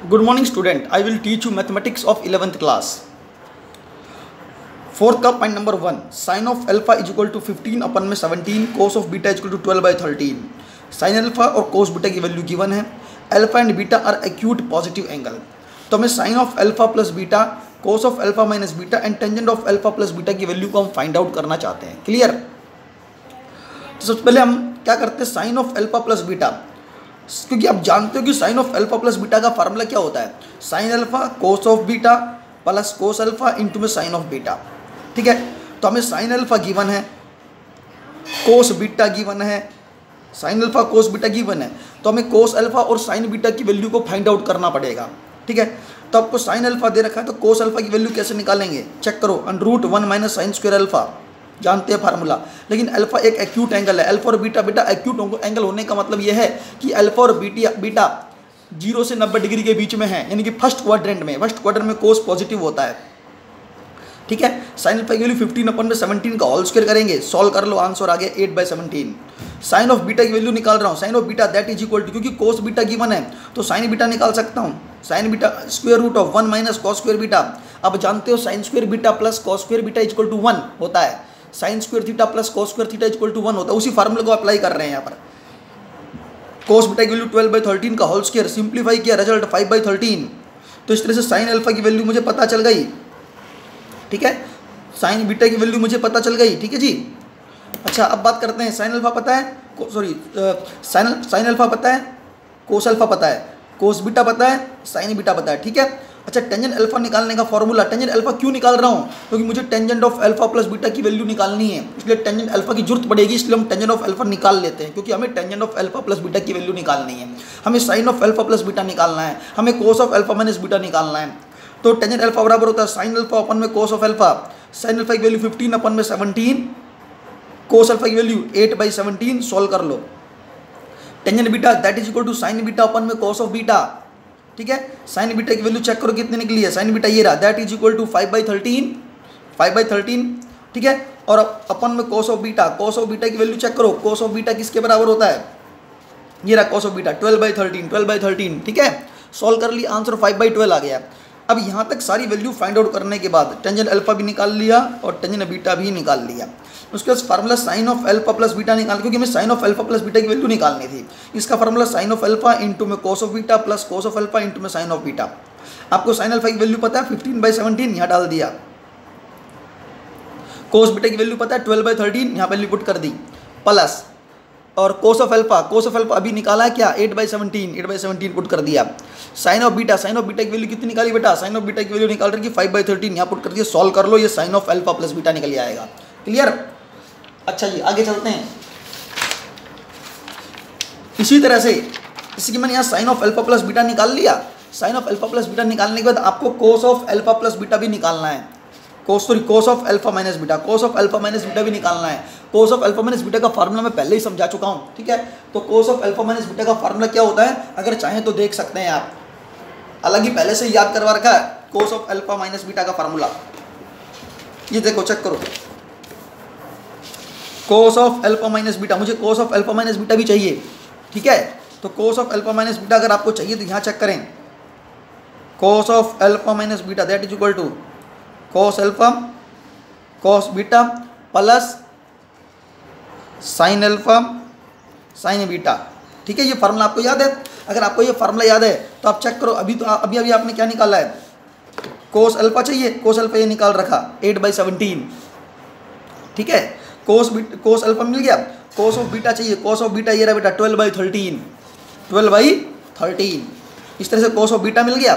Good morning, student. I will teach you mathematics of 11th class. Fourth का point number one sine of alpha is equal to 15 upon में 17 cos of beta is equal to 12 by 13 sine alpha और cos beta की value given है. Alpha and beta are acute positive angle तो हमें sine of alpha plus beta cos of alpha minus beta and tangent of alpha plus beta की value को हम find out करना चाहते हैं. क्लियर तो सबसे पहले हम क्या करते हैं? Sine of alpha plus beta क्योंकि आप जानते हो कि sine of alpha plus beta का फार्मूला क्या होता है? Sine alpha cos of beta plus cos alpha into में साइन ऑफ़ बीटा ठीक है? तो हमें साइन अल्फ़ा गिवन है कोस बीटा गिवन है sine alpha cos beta given है। तो हमें कोस अल्फ़ा और साइन बीटा की वैल्यू को फाइंड आउट करना पड़ेगा। ठीक है? तो आपको साइन अल्फ़ा दे रखा है तो कोस अल्फ़ा की वैल्यू कैसे निकालेंगे? चेक करो अन root one minus sine square alpha जानते हैं फार्मूला लेकिन अल्फ़ा एक एक्यूट एंगल है। अल्फ़ा और बीटा बीटा एक्यूट एंगल होने का मतलब यह है कि अल्फ़ा और बीटा बीटा ज़ीरो से नब्बे डिग्री के बीच में है। यानी कि फ़र्स्ट क्वाड्रेंट में। फ़र्स्ट क्वाड्रेंट में कोस पॉजिटिव होता है। ठीक है? Sine alpha value fifteen upon में सेवनटीन का होल स्क्वायर करेंगे। सॉल्व कर लो आंसर आ गया eight by seventeen sine of beta की वैल्यू निकाल रहा हूँ। Sine of beta that is equal to क्योंकि कोस बीटा गिवन है तो साइन बीटा निकाल सकता हूँ। Sine beta square root of one minus cos square beta अब जानते हो sine square beta plus cos square beta equal to one होता है। Sine square theta plus cos square theta equal to one होता है, उसी फार्मूले को अप्लाई कर रहे हैं यहाँ पर। कोस बीटा की वैल्यू ट्वेल्व बाई थर्टीन का होल स्क्वेयर सिंप्लीफाई किया रिज़ल्ट फाइव बाई थर्टीन तो इस तरह से साइन अल्फ़ा की वैल्यू मुझे पता चल गई। ठीक है? साइन बीटा की वैल्यू मुझे पता चल गई, ठीक है जी? अच्छा अब बात करते हैं साइन अल्फ़ा पता है? सॉरी साइन साइन अल्फ़ा पता है? कोस अल्फ़ा पता है। कोस बीटा पता है? साइन बीटा पता है, ठीक है? अच्छा टेंजेंट अल्फ़ा निकालने का फॉर्मूला टेंजेंट अल्फ़ा क्यों निकाल रहा हूँ? क्योंकि मुझे tangent of alpha plus beta की वैल्यू निकालनी है। इसलिए टेंजेंट अल्फ़ा की ज़रूरत पड़ेगी, इसलिए हम टेंजेंट ऑफ़ अल्फ़ा निकाल लेते हैं, क्योंकि हमें tangent of alpha plus beta की वैल्यू निकालनी है। हमें sine of alpha plus beta निकालना है, हमें cos of alpha minus beta निकालना है। तो टेंजेंट अल्फ़ा बराबर होता है साइन अल्फ़ा अपन में cos of alpha sine alpha की वैल्यू फिफ्टीन अपन में सेवनटीन कोस अल्फ़ा की value eight by seventeen solve कर लो। Tangent beta that is equal to sine beta upon में कोस ऑफ़ बीटा ठीक है? Sine beta की value check करो कितने निकली है? साइन बीटा ये रहा। That is equal to five by thirteen five by thirteen ठीक है? और अपन में cos of beta cos of beta की वैल्यू चेक करो। कोस ऑफ़ बीटा किसके बराबर होता है? ये रहा cos of beta twelve by thirteen twelve by thirteen ठीक है? सॉल्व कर ली आंसर फाइव बाई ट्वेल्व आ गया। अब यहाँ तक सारी वैल्यू फाइंड आउट करने के बाद टेंजन अल्फ़ा भी निकाल लिया और टेंजन बीटा भी निकाल लिया। उसके बाद formula sine of alpha plus beta निकाल, क्योंकि हमें sine of alpha plus beta की वैल्यू निकालनी थी। इसका formula sine of alpha into में cos of beta plus cos of alpha into में साइन ऑफ़ बीटा आपको साइन अल्फ़ा की वैल्यू पता है? फिफ्टीन बाई सेवनटीन यहाँ डाल दिया। कोस बीटा की वैल्यू पता है? ट्वेल्व बाई थर्टीन यहाँ वैल्यू पुट कर दी। प्लस और cos of alpha cos of alpha अभी निकाला है क्या? Eight by seventeen eight by seventeen put कर दिया। Sine of beta sine of beta की वैल्यू कितनी निकाली बेटा? साइन ऑफ़ बीटा की वैल्यू निकाल रही फाइव बाई थर्टीन यहाँ पुट कर दिया सॉल्व कर लो, ये sine of alpha plus beta निकल आएगा। क्लियर अच्छा जी, आगे चलते हैं। इसी तरह से, जैसे कि मैंने यहाँ sine of alpha plus beta निकाल लिया। Sine of alpha plus beta निकालने के बाद आपको cos of alpha plus beta भी निकालना है। Cos sorry cos of alpha minus beta cos of alpha minus beta भी निकालना है। Cos of alpha minus beta का फार्मूला मैं पहले ही समझा चुका हूँ, ठीक है? तो cos of alpha minus beta का फार्मूला क्या होता है? अगर चाहें तो देख सकते हैं आप। अलग ही पहले से याद करवा रखा है cos of alpha minus beta का फार्मूला ये देखो चेक करो। Cos of alpha minus beta मुझे cos of alpha minus beta भी चाहिए, ठीक है? तो cos of alpha minus beta अगर आपको चाहिए तो यहाँ चेक करें। Cos of alpha minus beta that is equal to cos alpha cos beta plus sine alpha sine beta ठीक है, ये फार्मूला आपको याद है? अगर आपको ये फार्मूला याद है तो आप चेक करो। अभी तो अभी अभी आपने क्या निकाला है? कोस अल्फ़ा चाहिए? कोस अल्फ़ा ये निकाल रखा एट बाई सेवनटीन ठीक है? कोस बीट कोस अल्फ़ा मिल गया। कोस ऑफ़ बीटा चाहिए। कोस ऑफ़ बीटा ये रहा बेटा twelve by thirteen twelve by thirteen इस तरह से कोस ऑफ़ बीटा मिल गया।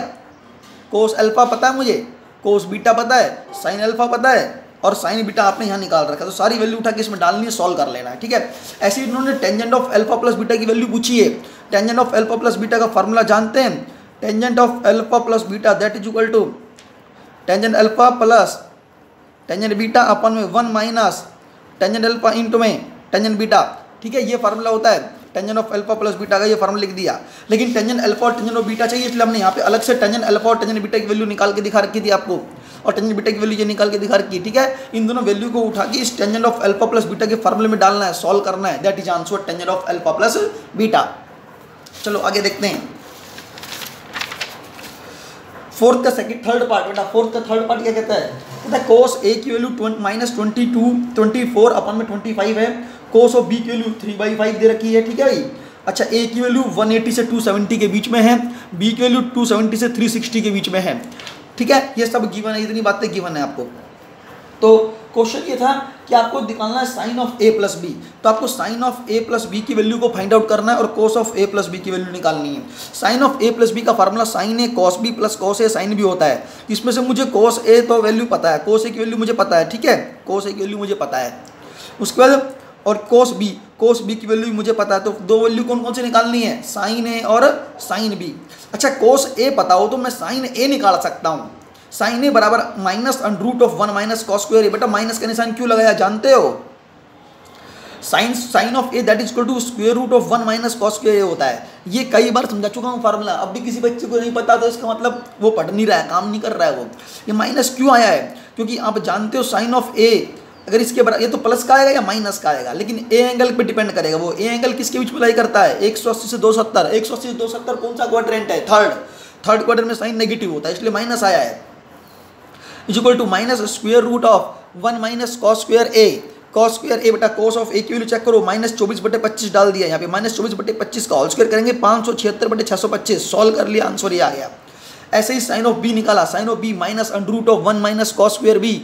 कोस अल्फ़ा पता है मुझे? कोस बीटा पता है साइन अल्फ़ा पता है और साइन बीटा आपने यहाँ निकाल रखा है। तो सारी वैल्यू उठा के इसमें डालनी है सॉल्व कर लेना है, ठीक है? ऐसे इन्होंने tangent of alpha plus beta की वैल्यू पूछी है। Tangent of alpha plus beta का फार्मूला जानते हैं? Tangent of alpha plus beta that is equal to tangent alpha plus tangent beta upon में one minus tangent alpha into में tangent beta ठीक है? ये फार्मूला होता है। Tangent of alpha plus beta का ये फार्मूला लिख दिया। लेकिन टेंजन अल्फ़ा और टेंजन ऑफ़ बीटा चाहिए इसलिए हमने यहाँ पे अलग से टेंजन अल्फ़ा और टेंजन बीटा की वैल्यू निकाल के दिखा रखी थी आपको। और टेंजन बीटा की वैल्यू ये निकाल के दिखा रखी, ठीक है? इन दोनों वैल्यू को उठा के इस tangent of alpha plus beta के फार्मूले में डालना है सॉल्व करना है। That is answer tangent of alpha plus beta चलो, आगे देखते हैं। फोर्थ का सेकंड थर्ड पार्ट बेटा फोर्थ का थर्ड पार्ट क्या कहता है? कोस ए की value minus twenty two twenty four upon में ट्वेंटी फाइव है। कोस ऑफ़ बी की वैल्यू थ्री बाई फाइव दे रखी है, ठीक है भाई? अच्छा ए की वैल्यू 180 से 270 के बीच में है बी की वैल्यू 270 से 360 के बीच में है, ठीक है? ये सब गिवन है, इतनी बातें गिवन है आपको। तो क्वेश्चन ये था कि आपको निकालना है sine of A plus B तो आपको sine of A plus B की वैल्यू को फाइंड आउट करना है और cos of A plus B की वैल्यू निकालनी है। Sine of A plus B का formula sine A cos B plus cos A sine B होता है। इसमें से मुझे कॉस ए तो वैल्यू पता है कोस ए की वैल्यू मुझे पता है, ठीक है? कोस ए की वैल्यू मुझे पता है। उसके बाद और कोस बी कोस बी की वैल्यू मुझे पता है तो दो वैल्यू कौन कौन सी निकालनी है? साइन ए और साइन बी अच्छा कोस ए पता हो तो मैं साइन ए निकाल सकता हूँ। साइन ए बराबर minus under root of one minus cos square बेटा माइनस का निशान क्यों लगाया, जानते हो? Sine sine of A that is equal to square root of one minus cos square होता है। ये कई बार समझा चुका हूँ फार्मूला अब भी किसी बच्चे को नहीं पता तो इसका मतलब वो पढ़ नहीं रहा है, काम नहीं कर रहा है वो। ये माइनस क्यों आया है? क्योंकि आप जानते हो साइन ऑफ़ ए अगर इसके बराबर ये तो प्लस का आएगा या माइनस का आएगा, लेकिन ए एंगल पे डिपेंड करेगा वो। ए एंगल किसके बीच में लाई करता है? एक सौ अस्सी से दो सत्तर। एक सौ अस्सी से दो सत्तर कौन सा क्वाड्रेंट है? थर्ड थर्ड क्वाड्रेंट में साइन नेगेटिव होता है, इसलिए माइनस आया है। Is equal to minus square root of one minus cos square A cos square A बटा कॉस ऑफ़ ए की वैल्यू चेक करो। माइनस चौबीस बटे पच्चीस डाल दिया यहाँ पे। माइनस चौबीस बटे पच्चीस का होल स्क्वेयर करेंगे। पाँच सौ छिहत्तर बटे छः सौ पच्चीस। सॉल्व कर लिया आंसर ये आ गया। ऐसे ही साइन ऑफ़ बी निकाला। Sine of B minus under root of one minus cos square B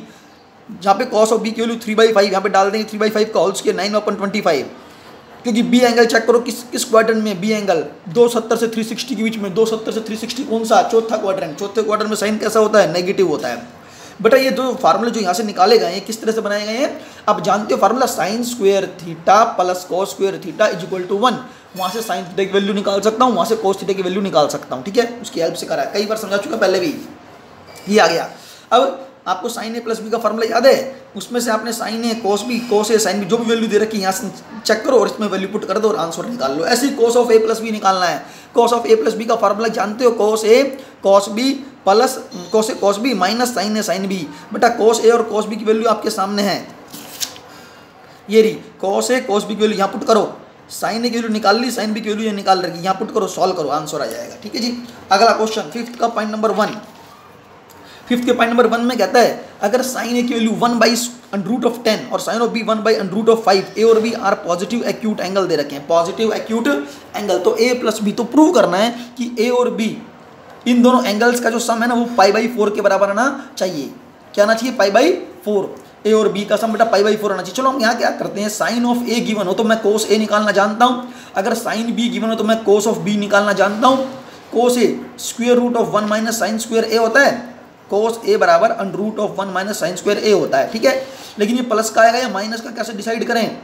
जहाँ पे कॉस ऑफ़ बी की वैल्यू थ्री बाई फाइव यहाँ पे डाल देंगे थ्री बाई फाइव का whole square nine upon twenty five क्योंकि बी एंगल चेक करो किस किस क्वाड्रेंट में बी एंगल दो सत्तर से थ्री सिक्सटी के बीच में, दो सत्तर से थ्री सिक्सटी कौन सा? चौथा क्वाड्रेंट चौथे क्वाड्रेंट में साइन कैसा होता है? नेगेटिव होता है। बेटा ये दो फार्मूले जो यहाँ से निकाले गए हैं किस तरह से बनाए गए हैं? आप जानते हो formula sine square theta plus cos square theta is equal to one वहाँ से साइन थीटा की वैल्यू निकाल सकता हूँ, वहाँ से कोस थीटा की वैल्यू निकाल सकता हूँ, ठीक है? उसकी हेल्प से करा कई बार समझा चुका पहले भी। ये आ गया। अब आपको साइन ए प्लस बी का फॉर्मूला याद है? उसमें से आपने sine A cos B cos A sine B जो भी वैल्यू दे रखी है, यहाँ से चेक करो और इसमें वैल्यू पुट कर दो और आंसर निकाल लो। ऐसे ही cos of A plus B निकालना है। Cos of A plus B का फॉर्मूला जानते हो? Cos A cos B plus cos A cos B minus sine A sine B बेटा कोस ए और कॉस बी की वैल्यू आपके सामने है। ये रही कोस ए कॉस बी की वैल्यू यहाँ पुट करो। साइन ए की वैल्यू निकाल ली साइन बी की वैल्यू ये निकाल रही यहाँ पुट करो सॉल्व करो आंसर आ जाएगा। ठीक है जी? अगला क्वेश्चन फिफ्थ का पॉइंट नंबर वन फिफ्थ के पॉइंट नंबर वन में कहता है, अगर साइन ए की value one by root of ten और sine of B one by root of five A और B are positive acute angle दे रखे हैं। पॉजिटिव एक्यूट एंगल तो ए प्लस बी तो प्रूव करना है कि ए और बी इन दोनों एंगल्स का जो सम है ना, वो पाई बाई फोर के बराबर आना चाहिए। क्या आना चाहिए? पाई बाई फोर ए और बी का सम बेटा पाई बाई फोर आना चाहिए। चलो हम यहाँ क्या करते हैं? साइन ऑफ़ ए गिवन हो तो मैं कोस ए निकालना जानता हूँ। अगर साइन बी गिवन हो तो मैं कोस ऑफ़ बी निकालना जानता हूँ। Cos A square root of one minus sine square A होता है। कोस ए बराबर under root of one minus sine square A होता है, ठीक है? लेकिन ये प्लस का आएगा या माइनस का, कैसे डिसाइड करें?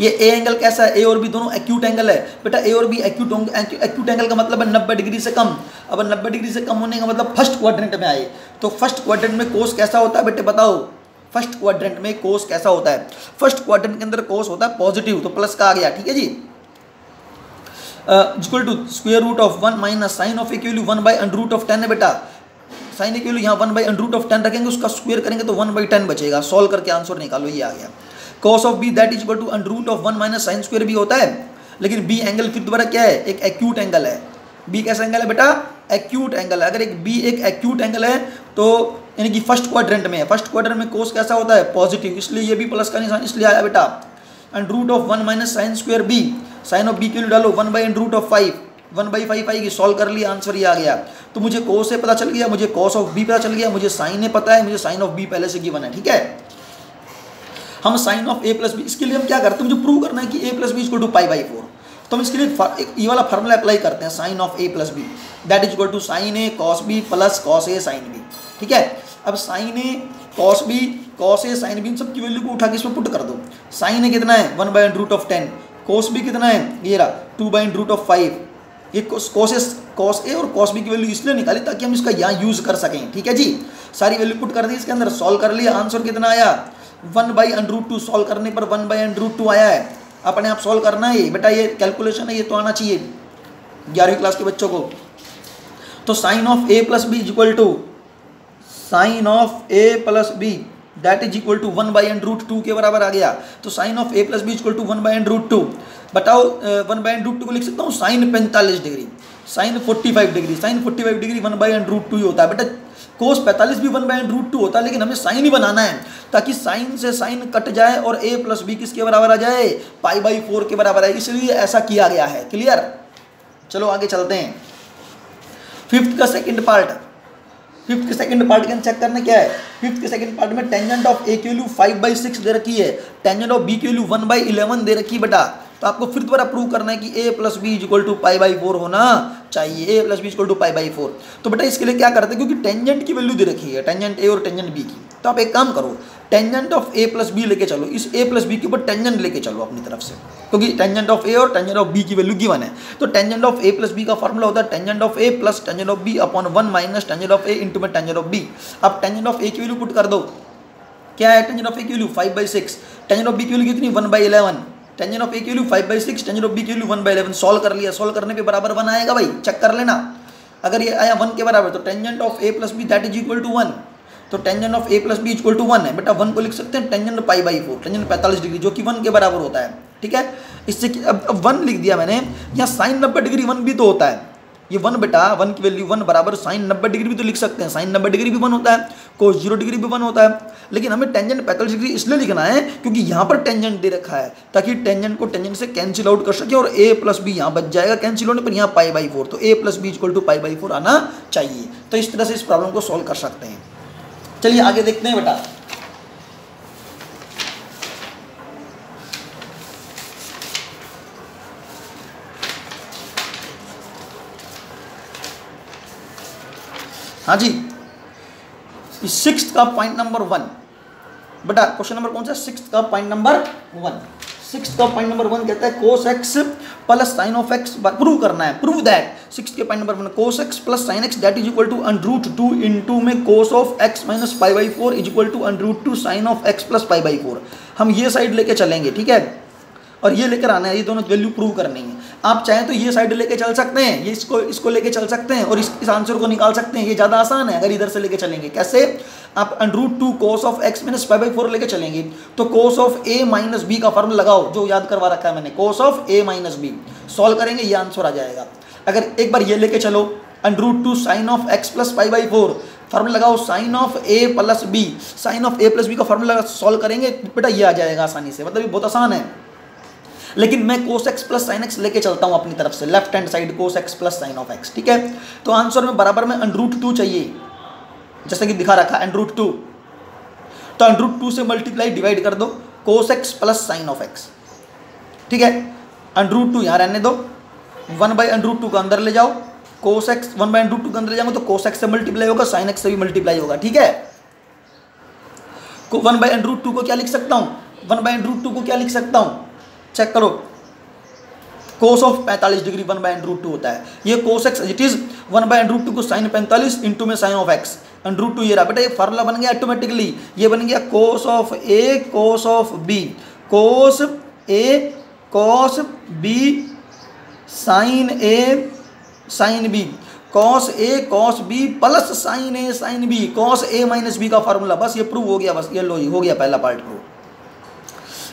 ये ए एंगल कैसा है? ए और बी दोनों एक्यूट एंगल है। बेटा ए और बी एक्यूट एक्यूट एंगल का मतलब है नब्बे डिग्री से कम। अब नब्बे डिग्री से कम होने का मतलब फ़र्स्ट क्वाड्रेंट में आए। तो फ़र्स्ट क्वाड्रेंट में कोस कैसा होता है बेटे, बताओ? फ़र्स्ट क्वाड्रेंट में कोस कैसा होता है? फ़र्स्ट क्वाड्रेंट के अंदर कोस होता है पॉजिटिव तो प्लस का आ गया, ठीक है जी? Equal to square root of one minus sine of equal one by under root of ten है बेटा। साइन के लिए यहाँ one by root of ten रखेंगे, उसका स्क्वेयर करेंगे तो वन बाई टेन बचेगा। सॉल्व करके आंसर निकालो, ये आ गया। Cos of B that is equal to root of one minus sine square भी होता है, लेकिन बी एंगल फिर दोबारा क्या है? एक एक्यूट एंगल है। बी कैसा एंगल है बेटा? एक्यूट एंगल है। अगर एक बी एक एक्यूट एंगल है तो यानी कि फ़र्स्ट क्वाड्रेंट में है। फ़र्स्ट क्वाड्रेंट में कोस कैसा होता है? पॉजिटिव इसलिए ये भी प्लस का निशान इसलिए आया बेटा। Under root of one minus sine square B sine of B के लिए डालो one by under root of five one by five आएगी सॉल्व कर लिया आंसर ये आ गया। तो मुझे कोस से पता चल गया, मुझे कॉस ऑफ़ बी पता चल गया, मुझे साइन ए पता है, मुझे साइन ऑफ़ बी पहले से गिवन है, ठीक है? हम sine of A plus B इसके लिए हम क्या करते हैं? मुझे प्रूव करना है कि A plus B equal to pi by four तो हम इसके लिए ये वाला फॉर्मूला अप्लाई करते हैं sine of A plus B that is equal to sine A cos B plus cos A sine B ठीक है? अब sine A cos B cos A sine B इन सब की वैल्यू को उठा के इसमें पुट कर दो। साइन ए कितना है? One by root of ten cos B कितना है? ये रहा two by root of five ये कॉस कॉस ए और कॉस बी की वैल्यू इसलिए निकाली ताकि हम इसका यहाँ यूज़ कर सकें, ठीक है जी? सारी वैल्यू पुट कर दी इसके अंदर सॉल्व कर लिया आंसर कितना आया? One by under root two solve करने पर वन बाई अंडरूट टू आया है। अपने आप सॉल्व करना है बेटा ये कैलकुलेशन है, ये तो आना चाहिए ग्यारहवीं क्लास के बच्चों को। तो sine of A plus B is equal to sine of A plus B that is equal to one by under root two के बराबर आ गया। तो sine of A plus B equal to one by under root two बताओ one by under root two को लिख सकता हूँ? साइन पैंतालीस degree. Sine forty five degree. Sine forty five degree one by under root two ही होता है। बेटा cos पैंतालीस भी one by under root two होता है, लेकिन हमें साइन ही बनाना है, ताकि साइन से साइन कट जाए और ए प्लस बी किसके बराबर आ जाए? पाई बाई फोर के बराबर आए। इसलिए ऐसा किया गया है। क्लियर चलो आगे चलते हैं। फिफ्थ का सेकेंड पार्ट फिफ्थ के सेकंड पार्ट के अंदर चेक करना क्या है? फिफ्थ के सेकंड पार्ट में tangent of A Q five by six दे रखी है। Tangent of B Q one by eleven दे रखी है बेटा। तो आपको फिर दोबारा प्रूव करना है कि A plus B equal to pi by four होना चाहिए। A plus B equal to pi by four तो बेटा इसके लिए क्या करते हैं? क्योंकि टेंजेंट की वैल्यू दे रखी है टेंजेंट ए और टेंजेंट बी की। तो आप एक काम करो tangent of A plus B लेके चलो इस ए प्लस बी के ऊपर टेंजेंट लेके चलो अपनी तरफ़ से क्योंकि टेंजेंट ऑफ़ ए और टेंजेंट ऑफ़ बी की वैल्यू गिवन है तो tangent of A plus B का फॉर्मूला होता है tangent of A plus tangent of B upon one minus tangent of A into में टेंजेंट ऑफ़ बी अब tangent of A की value put कर दो क्या है टेंजेंट ऑफ़ ए की value five by six tangent of B की value कितनी one by eleven tangent of A की value five by six tangent of B की value one by eleven solve कर लिया सॉल्व करने पे बराबर वन आएगा भाई चेक कर लेना अगर ये आया वन के बराबर तो tangent of A plus B that is equal to one तो tangent of A plus B equal to one है। बेटा वन को लिख सकते हैं tangent pi by four tangent पैंतालीस डिग्री जो कि वन के बराबर होता है, ठीक है? इससे अब अब वन लिख दिया मैंने, यहाँ साइन नब्बे डिग्री वन भी तो होता है। ये वन बेटा वन की वैल्यू वन बराबर साइन नब्बे डिग्री भी तो लिख सकते हैं। साइन नब्बे डिग्री भी वन होता है कोस ज़ीरो डिग्री भी वन होता है। लेकिन हमें टेंजेंट पैंतालीस डिग्री इसलिए लिखना है, क्योंकि यहाँ पर टेंजेंट दे रखा है, ताकि टेंजेंट को टेंजेंट से कैंसिल आउट कर सके और ए प्लस बी यहाँ बच जाएगा कैंसिल होने पर यहाँ पाई बाई फोर तो A plus B equal to pi by four आना चाहिए। तो इस तरह से इस प्रॉब्लम को सॉल्व कर सकते हैं। चलिए आगे देखते हैं बेटा। हाँ जी सिक्स का पॉइंट नंबर वन बेटा क्वेश्चन नंबर कौन सा सिक्स का पॉइंट नंबर वन सिक्स का पॉइंट नंबर वन कहता है cos x plus sine of x prove करना है प्रूव दैट सिक्स के point number one cos x plus sine x that is equal to on root two into में cos of x minus pi by four is equal to on root two sine of x plus pi by four हम ये side लेके चलेंगे ठीक है? और ये लेकर आना है ये दोनों वैल्यू प्रूव करनी है। आप चाहें तो ये साइड लेके चल सकते हैं ये इसको इसको लेके चल सकते हैं और इस, इस आंसर को निकाल सकते हैं ये ज़्यादा आसान है अगर इधर से लेके चलेंगे। कैसे? आप root two cos of x minus five by four लेके चलेंगे तो cos of A minus B का फॉर्मूला लगाओ, जो याद करवा रखा है मैंने cos of A minus B solve करेंगे, ये आंसर आ जाएगा। अगर एक बार ये लेके चलो root two sine of x plus five by four formula लगाओ sine of A plus B sine of A plus B का फॉर्मूला सॉल्व करेंगे, बेटा ये आ जाएगा आसानी से मतलब ये बहुत आसान है। लेकिन मैं cos x plus sine x लेके चलता हूँ अपनी तरफ़ से left hand side cos x plus sine of x ठीक है? तो आंसर में बराबर में अंडरूट टू चाहिए। जैसे कि दिखा रखा है अंडरूट टू तो अंडरूट टू से मल्टीप्लाई डिवाइड कर दो cos x plus sine of x ठीक है? अंडरूट टू यहाँ रहने दो. वन बाई अंडरूट टू को अंदर ले जाओ. Cos x one by under root two के अंदर ले जाओगे तो कोस एक्स से मल्टीप्लाई होगा साइन एक्स से भी मल्टीप्लाई होगा, ठीक है? वन बाई अंडरूट टू को क्या लिख सकता हूँ? वन बाई अंडरूट टू को क्या लिख सकता हूँ? चेक करो. Cos of 45 degree one by under root two होता है। ये cos x it is one by under root two को साइन पैंतालीस इंटू में sine of x under root two ये रहा बेटा ये फार्मूला बन गया ऑटोमेटिकली ये बन गया cos of A cos of B cos A cos B sine A sine B cos A cos B plus sine A sine B cos A minus B का फार्मूला बस ये प्रूव हो गया, बस ये लो हो गया पहला पार्ट प्रूव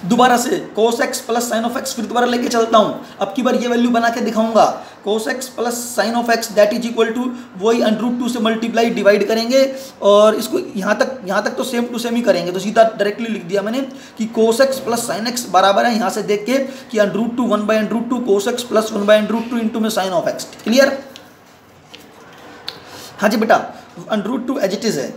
दोबारा से cos x plus sine of x फिर दोबारा लेके चलता हूँ। अब की बार ये वैल्यू बना के दिखाऊँगा। Cos x plus sine of x that is equal to वही अंडरूट टू से मल्टीप्लाई डिवाइड करेंगे और इसको यहाँ तक यहाँ तक तो सेम टू सेम ही करेंगे। तो सीधा डायरेक्टली लिख दिया मैंने कि cos x plus sine x बराबर है यहाँ से देख के कि under root two one by under root two cos x plus one by under root two into में साइन ऑफ़ एक्स क्लियर हाँ जी बेटा under root two as it is है।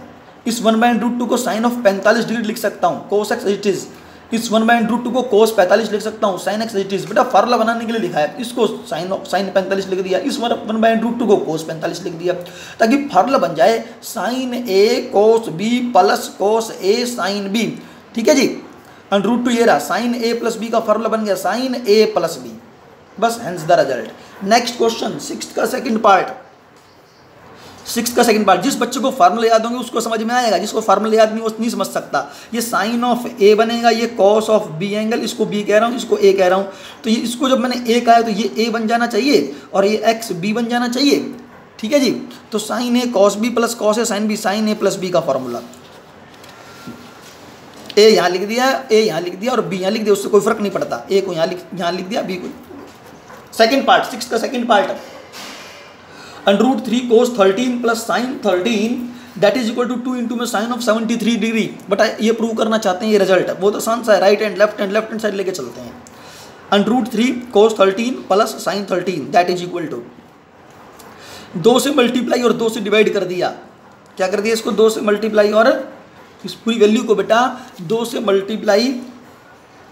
इस one by under root two को sine of पैंतालीस degree लिख सकता हूँ। Cos x as it is इस वन बाई रूट टू को कोस पैंतालीस लिख सकता हूँ साइन एक्स इट इज़ बेटा फार्मूला बनाने के लिए लिखा है। इसको साइन साइन पैंतालीस लिख दिया। इस वन बाई रूट टू को कोस पैंतालीस लिख दिया। ताकि फार्मूला बन जाए sine A cos B plus cos A sine B ठीक है जी? एंड रूट टू ये रहा। साइन ए प्लस बी का फार्मूला बन गया। साइन ए प्लस बी बस hence the result next question six का सेकंड पार्ट सिक्स का सेकंड पार्ट जिस बच्चे को फार्मूला याद होंगे, उसको समझ में आएगा। जिसको फार्मूला याद नहीं, वो नहीं समझ सकता। ये साइन ऑफ़ ए बनेगा, ये कॉस ऑफ़ बी एंगल इसको बी कह रहा हूँ, इसको ए कह रहा हूँ। तो ये इसको जब मैंने ए कहा तो ये ए बन जाना चाहिए और ये एक्स बी बन जाना चाहिए। ठीक है जी? तो sine A cos B plus cos A sine B sine A plus B का फॉर्मूला ए यहाँ लिख दिया ए यहाँ लिख दिया और बी यहाँ लिख दिया, उससे कोई फ़र्क नहीं पड़ता। ए को यहाँ लिख यहाँ लिख दिया बी को। सेकेंड पार्ट सिक्स का second part under root three cos thirteen plus sine thirteen that is equal to two into में sine of seventy three degree but ये प्रूव करना चाहते हैं ये रिज़ल्ट वो तो आसान सा है right and left and left hand side लेके चलते हैं। Under root three cos thirteen plus sine thirteen that is equal to दो से मल्टीप्लाई और दो से डिवाइड कर दिया। क्या कर दिया इसको? दो से मल्टीप्लाई और इस पूरी वैल्यू को बेटा दो से मल्टीप्लाई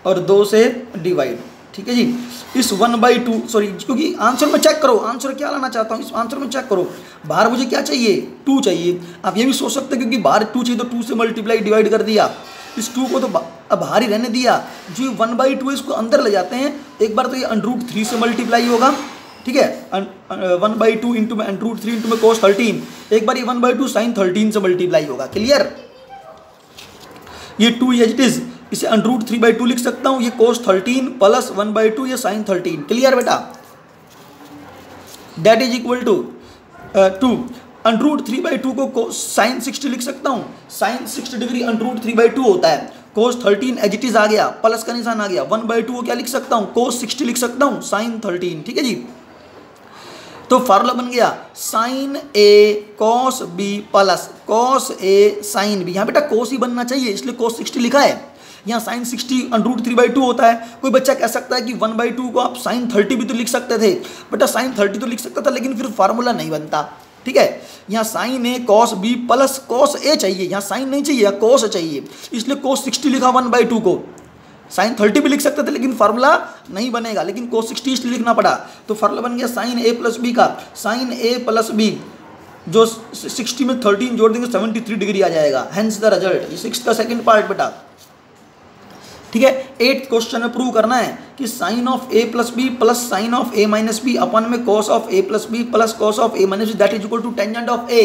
और दो से डिवाइड ठीक है जी? इस वन बाई टू सॉरी क्योंकि आंसर में चेक करो आंसर क्या लाना चाहता हूँ, इस आंसर में चेक करो। बाहर मुझे क्या चाहिए? टू चाहिए। आप ये भी सोच सकते हैं क्योंकि बाहर टू चाहिए तो टू से मल्टीप्लाई डिवाइड कर दिया। इस टू को तो अब बाहर ही रहने दिया। जो वन बाई टू इसको अंदर ले जाते हैं। एक बार तो ये अंडरूट थ्री से मल्टीप्लाई होगा, ठीक है? वन बाई टू इंटू में अंडरूट थ्री इंटू में कोस थर्टीन एक बार ये one by two sine thirteen से मल्टीप्लाई होगा। क्लियर ये टू एज इट इज़ इसे under root three by two लिख सकता हूँ। ये cos thirteen plus one by two ये साइन थर्टीन क्लियर बेटा? That is equal to two under root three by two को साइन सिक्सटी लिख सकता हूँ। Sine sixty degree under root three by two होता है। Cos thirteen as it is आ गया। Plus का निशान आ गया। वन बाई टू को क्या लिख सकता हूँ? कोस सिक्सटी लिख सकता हूँ। साइन थर्टीन ठीक है जी? तो फार्मूला बन गया। Sine A cos B plus cos A sine B यहाँ बेटा कोस ही बनना चाहिए, इसलिए कोस सिक्सटी लिखा है। यहाँ sine sixty root three by two होता है। कोई बच्चा कह सकता है कि वन बाई टू को आप साइन थर्टी भी तो लिख सकते थे। बेटा साइन थर्टी तो लिख सकता था, लेकिन फिर फार्मूला नहीं बनता। ठीक है? यहाँ sine A cos B plus cos A चाहिए। यहाँ साइन नहीं चाहिए कॉस चाहिए। इसलिए कॉस सिक्सटी लिखा वन बाई टू को। साइन थर्टी भी लिख सकते थे, लेकिन फार्मूला नहीं बनेगा। लेकिन कोस सिक्सटी इसलिए लिखना पड़ा। तो फार्मूला बन गया साइन ए प्लस बी का। साइन ए प्लस बी जो सिक्सटी में थर्टीन जोड़ देंगे सेवेंटी थ्री डिग्री आ जाएगा। हेंस द रिज़ल्ट सिक्स का सेकंड पार्ट बेटा। ठीक है? एट क्वेश्चन में प्रूव करना है कि sine of A plus B plus sine of A minus B upon में cos of A plus B plus cos of A minus B that is equal to tangent of A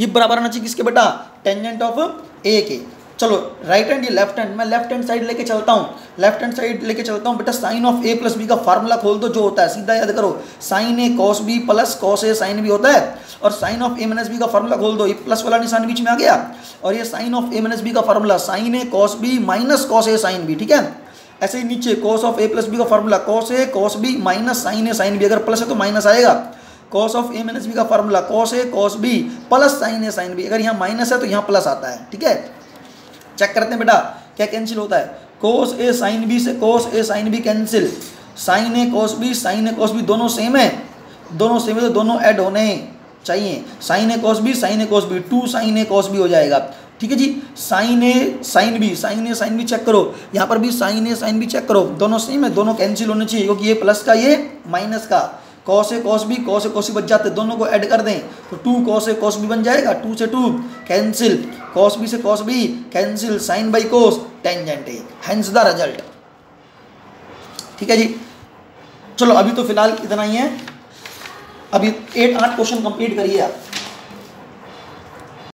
ये बराबर होना चाहिए किसके बेटा? टेंजेंट ऑफ़ ए के। चलो right hand ये लेफ़्ट हैंड मैं लेफ़्ट हैंड साइड लेके चलता हूँ। लेफ़्ट हैंड साइड लेके चलता हूँ। बेटा sine of A plus B का फार्मूला खोल दो, जो होता है। सीधा याद करो sine A cos B plus cos A sine B होता है। और sine of A minus B का फार्मूला खोल दो। ये प्लस वाला निशान बीच में आ गया। और ये sine of A minus B का formula sine A cos B minus cos A sine B ठीक है? ऐसे ही नीचे cos of A plus B का formula cos A cos B minus sine A sine B अगर प्लस है तो माइनस आएगा। Cos of A minus B का formula cos A cos B plus sine A sine B अगर यहाँ minus है तो यहाँ प्लस आता है, ठीक है? चेक करते हैं बेटा, क्या कैंसिल होता है? कोस ए साइन बी से cos A sine B cancel sine A cos B sine A cos B दोनों सेम है. दोनों सेम है तो दोनों ऐड होने चाहिए. Sine A cos B sine A cos B two sine A cos B हो जाएगा. ठीक है जी? Sine A sine B sine A sine B check करो. यहाँ पर भी sine A sine B check करो. दोनों सेम है, दोनों कैंसिल होने चाहिए, क्योंकि ये प्लस का, ये माइनस का. Cos A cos B cos A cos B बच जाते दोनों को ऐड कर दें तो two cos A cos B बन जाएगा टू से टू कैंसिल कॉस b से cos b cancel sin by cos tangent A hence the result ठीक है जी? चलो, अभी तो फ़िलहाल इतना ही है। अभी एट आठ क्वेश्चन कंप्लीट करिए आप।